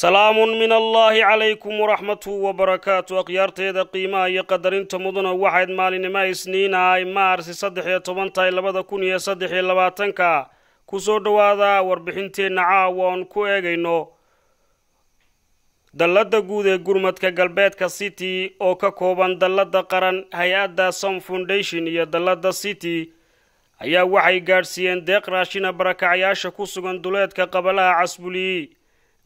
salaamun min allaahi calaykum waraxmatu wabarakaatu akhyaarteeda qiimaha iyo qadarinta mudana waxayd maalinimo isniina ay maarsi saddex iyo toban tahay labada kun iyo saddex iyo labaatanka. Kusoo dhowaada warbixinteenna caawa oon ku eegayno. Dallada guud ee gurmadka galbeedka city oo ka kooban dallada qaran hay'adda som foundation iyo dallada city ayaa waxay gaadhsiiyeen deeq raashina barakacyaasha ku sugan duleedka qabalaha casbuliyi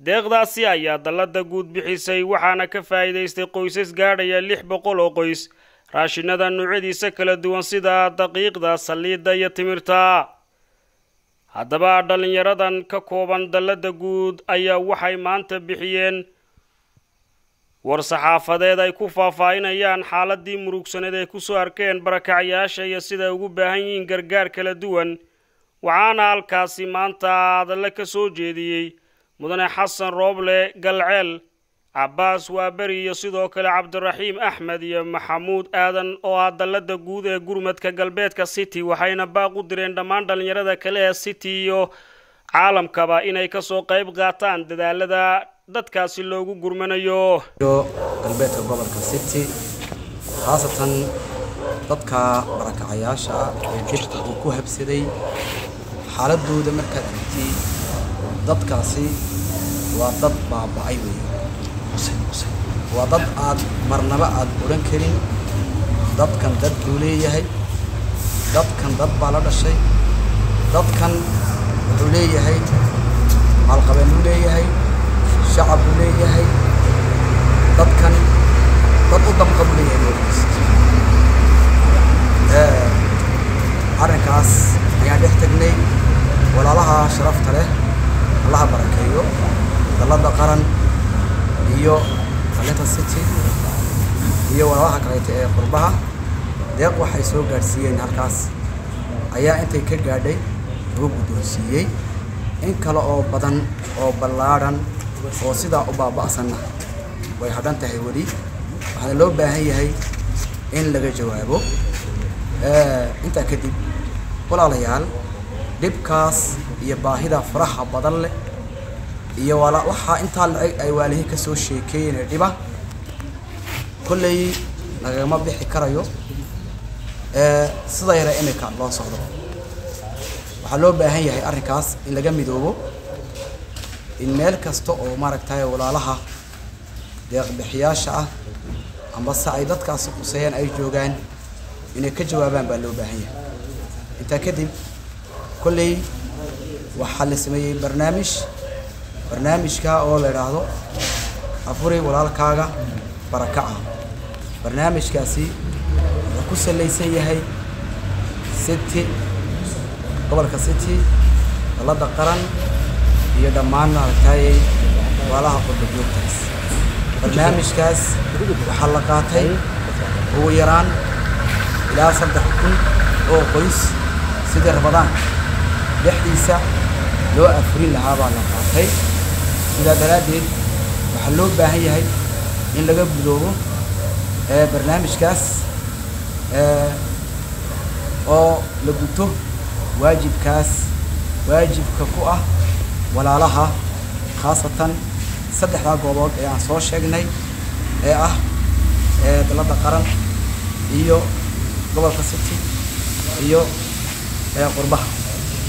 deeqdaasi ayaa dallada guud bixisay waxaana ka faa'iidaystay qoysas gaadhaya lix boqol oo qoys. Raashinada noocyadiisa kala duwan sida daqiiqda saliidda iyo timirta. Haddaba dhallinyaradan ka kooban dallada guud ayaa waxay maanta bixiyeen war-saxaafadeed ay ku faahfaahinayaan xaaladii murugsaneed ay ku soo arkeen barakacyaasha iyo siday ugu baahan yihiin gargaar kala duwan waxaana halkaasi maanta adalle ka soo jeediyey mudane xasan rooble galceel cabbaas waaberi iyo sidoo kale cabdiraxiim axmed iyo maxamuud aadan oo ah dallada guud ee gurmadka galbeedka city waxayna baaq u direen dhammaan dhallinyarada kale ee city iyo caalamkaba inay ka soo qayb qaataan dadaalada dadkaasi loogu gurmanayo. Galbeedka gobolka city khaasatan dadka barakacayaasha ee dhibka uu ku habsaday xaaladooda markaad aragtay dadkaasi waa dad baaba-ay weeye waa dad aad marnaba aad odhan karin. Dadkan dad buu leeyahay. Dadkan dad baa la dhashay. Dadkan wuxuu leeyahay maalqabeen buu leeyahay shacab buu leeyahay. Dadkan dad u damqa buu leeyahay arrinkaas ayaan dhex tegnay walaalaha sharafta leh allaha barakeeyo dallada qaran iyo alinta city iyo walaalaha kaleeta ee qurbaha. Deeq waxay soo gaadhsiiyeen halkaas. Ayaa intay ka gaadhay lagu guddoonsiiyey in kale oo badan oo ballaadhan oo sidaa u baaba'sanna way hadhan tahay weli. Waxaana loo baahan yahay in laga jawaabo. Intaa kadib walaalayaal dhibkaas iyo baahida faraha badan leh. Iyo waxaa intaa la-eg ay waalihiin ka soo sheekeeyeen dhiba kolley lagama bixi karayo sida yare imika loo socdo. Waxaa loo baahan yahay arrinkaas in laga midoobo in meel kasta oo maaragtay walaalaha deeqbixiyaasha ah amba se ay dadkaasi quseeyaan ay joogaan inay ka jawaabaan baa loo baahan yahay. Intaa kadib kolley waxaa la sameeyey barnaamij. Barnaamijka oo la idhaahdo afuri walaalkaaga barakaca. Barnaamijkaasi wuxuu ku salaysan yahay city gobolka city dallada qaran iyo dhammaan maaragtayay walaalaha qurba joogtaas barnaamijkaas waxaa la qaatay ugu yaraan ilaa saddex kun oo qoys sidii rabadaan dhexdiisa loo afurin lahaa baa la qaatay. Sidaa daraaddeed waxaa loo baahan yahay in laga gudoobo barnaamijkaas oo la guto waajibkaas waajibka ku ah walaalaha khaasatan saddexdaa goobood ee aan soo sheegnay ee ah dallada qaran iyo gobolka city iyo qurbaha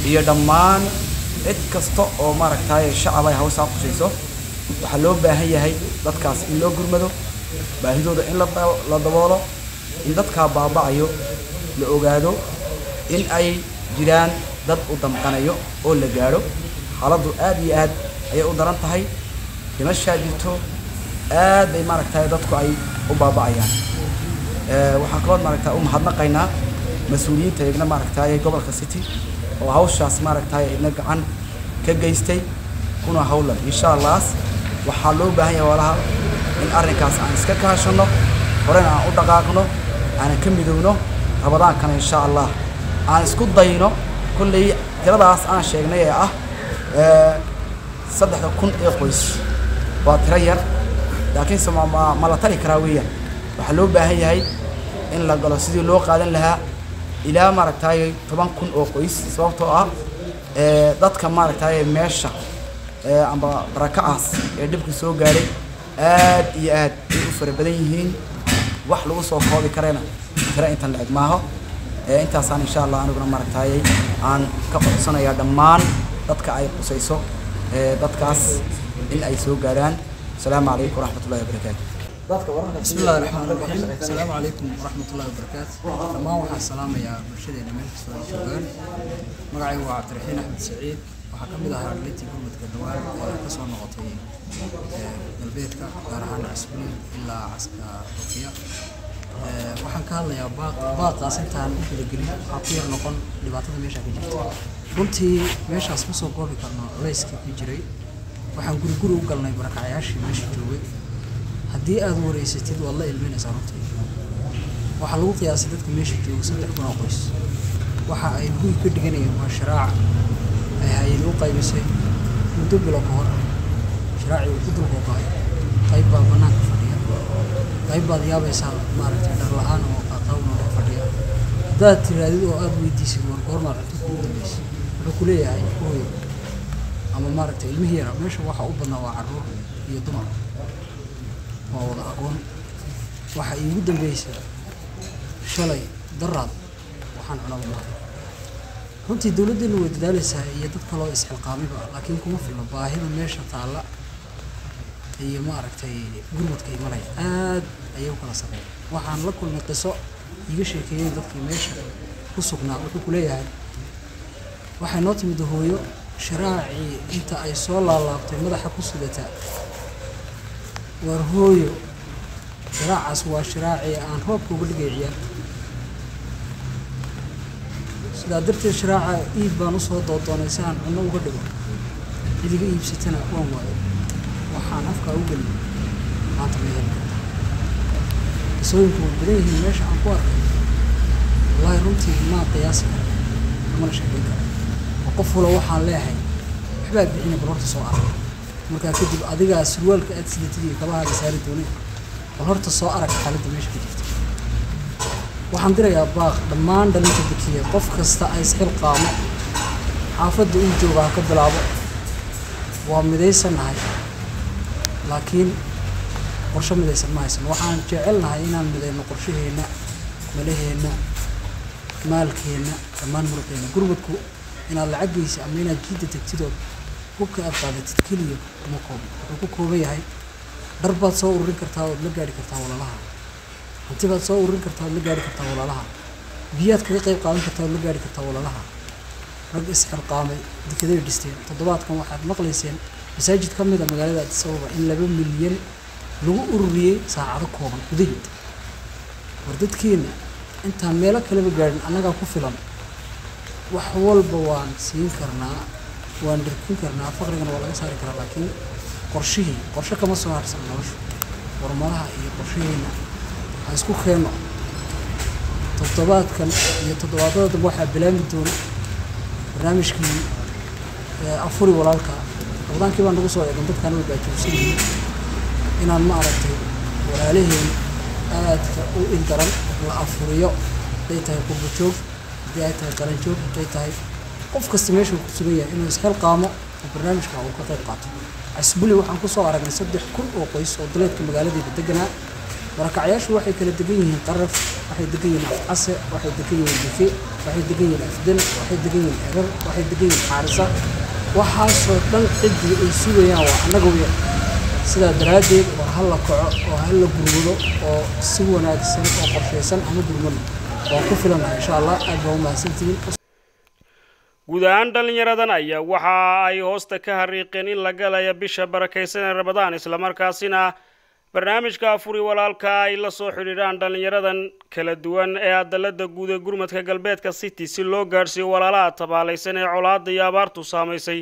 iyo dhammaan cid kasta oo maaragtay shacab ay hawsaa qushayso waxaa loo baahan yahay dadkaas in loo gurmado baahidooda in la daboolo in dadkaa baaba'ayo la ogaado in ay jiraan dad u damqanayo oo la gaadho. Xaaladdu aad iyo aad ayay u daran tahay. Dhimashaa jirto aad bay maaragtay dadku ay u baaba'ayaan. Waxaan kaloo maaragtay u mahadnaqaynaa mas'uuliyiinta igna maaragtay gobolka city oo hawshaas maaragtay idna gacan ka geystay kuna hawlan. Insha allaas waxaa loo baahan yahay walaha in arrinkaas aan iska kaashanno horena aan u dhaqaaqno aanan ka midowno rabadaankana insha allah aan isku dayno kolley tiradaas aan sheegnay ee ah saddexda kun ee qoys. Waa tiro yar laakiinse ma la tari karaa weeyaan. Waxaa loo baahan yahay in la galo sidii loo qaadan lahaa ilaa maaragtay toban kun oo qoys sababtoo ah dadka maaragtay meesha amba barakacaas ee dhibka soo gaaray aad iyo aad ay u fara badan yihiin. Wax lagu soo koobi karayna tira intan la-eg maaho. Intaasaan insha allah aniguna maaragtaayay aan ka codsanayaa dhammaan dadka ay qusayso dadkaas in ay soo gaaraan. Asalaamu calaykum waraxmatullahi wabarakaatu بسم الله الرحمن الرحيم. السلام عليكم ورحمة الله وبركاته. لما وحى السلام يا مرشد يا نمال سؤال شكرا مرعي هو عبد الرحيم أحمد سعيد. وحكم لها رليتي كلمة قدوار وقصوا نغطي البيت كارها نعسوني إلا عسكا روكيا آه، وحن قال يا باقا سنتا نحن لقلي عطير نقل لباتنا ميشا في جفتا قلتي ميشا اسمسو قوبي كارنا ليس كيف يجري وحن قلقلو قلنا يبرك عياشي ميشي جوي. Haddii aad wareysatid waad la ilminaysaa runtii waxaa lagu qiyaasay dadka meesha jooga saddex kun oo qoys waxa ay guy ka dhiganayeen waa sharaac ay hay-ad u qaybisay muddo bilo ka hor sharaacii uu ku dulqooqaay qayb baa bannaanka fadhiya qayb baad yaabaysaa maaragtay dhar la-aan oo qaaqawn oo fadhiya haddaad tiraadid oo aada weydiisid war goormaad cunto kugu dambeysay wuxuu ku leeyahay hooyo ama maaragtay ilmihii yara meesha waxa u badnaa waa carruur iyo dumar waa wada aqoon. Waxa iigu dambaysa shalay daraad waxaan cunaba runtii dowladdeena way dadaalaysaa iyo dad kaloo isxilqaamiba laakiin kuma filno baahida meesha taalla iyo maaragtay gurmadka imanaya aad ayay u kala sarreeya waxaan la kulmay qiso iiga sheekeeyeen dadkii meesha ku sugnaa wuxuu ku leeyahay waxay noo timid hooyo sharaacii inta ay soo laalaabtay madaxa ku sidataa war hooyo. Shiraacaas waa shiraacii aan roobka uga dhigay ciyaar. Sidaa darteed shiraaca iib baan u soo doodoonay si aan cunno uga dhigo. Cidiga iibsatana waan waayo waxaan afkaa u gelin maanta ma heli karta. Qisooyinku way badan yihiin meesha aan ku arkay. Wallaahi runtii maa qiyaasi kara mana sheekeyn kara qof walo waxaan leeyahay. Waxbaa bixina bal horta soo arag markaa kadib adigaa surwaalka aad sidatid kabahaaga saari doonin bal horta soo arag xaaladda meesha ka jirta waxaan dirayaa baaq dhammaan dhalinta dekiya qof kasta ay isxilqaamo xaafadda uu jooga ha ka bilaabo. Waa midaysannahay laakiin qorshe midaysan ma haysan. Waxaan jecelnahay inaan midayno qorshaheenna malaheenna maalkeenna dhammaan muruqeenna gurmadku inaad lacagaysa ama inaad jiidda tegtidood meelo kaleba gaadhin annagaa ku filan wax walba waan siin karnaa waan dharkin karnaa faqrigana waa laga saari karaa laakiin qorshihii qorshe kama soo harsan noloshu warmalaha iyo qorshaheenna ha isku keenno toddobaadkan iyo toddobaadada dambe waxaa bilaami doona barnaamijkii afuri walaalka. Rabadaankii baa nagu soo eegan dadkaan way baajoogsan yihiin inaan ma aragtay walaalaheen aadka u ildaran la afuriyo. Hadday tahay qurbo joog haddii ay tahay qaran joog hadday tahay qof kasta meesha ku sugan yahay inuu isxilqaamo oo barnaamijka uu ka qayb qaato. Casbuli waxaan ku soo aragnay saddex kun oo qoys oo daleedka magaaladeeda deganaa. Barakacyaashu waxay kala degan yihiin qaraf waxay degan yihiin afcase waxay degan yihiin bufe waxay degan yihiin afdan waxay degan yihiin erar waxay degan yihiin xaarisa. Waxaasoo dhan ciddii ay sugayaan waa annaga weya sidaa daraaddeed war ha la kaco oo ha la gurmado oo si wanaagsan oo qorshaysan ama gurmado waan ku filanahay insha allah aad baa u mahadsantihiin guud ahaan dhallinyaradan ayaa waxa ay hoosta ka hariiqeen in la galaya bisha barakaysan ee rabadaan islamarkaasina barnaamijka afuri walaalka ay la soo xidhiidhaan dhallinyaradan kala duwan ee adalada guud ee gurmadka galbeedka city si loo gaadhsiiyo walaalaha tabaalaysan ee colaada iyo abaartu saamaysay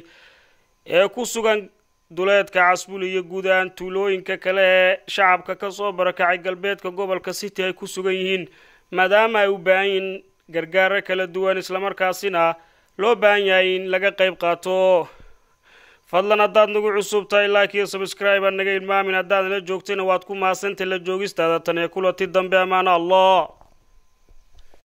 ee ku sugan duleedka casbul iyo guud ahaan tuulooyinka kale ee shacabka ka soo barakacay galbeedka gobolka city ay ku sugan yihiin maadaama ay u baahan yihiin gargaaro kala duwan islamarkaasina loo baahan yahay in laga qayb qaato. Fadlan haddaad nagu cusub tahay like iyo subscribe naga ilmaamin haddaad la joogtayna waad ku mahadsantay la joogistaada tan ee kulanti dambe ammaano allah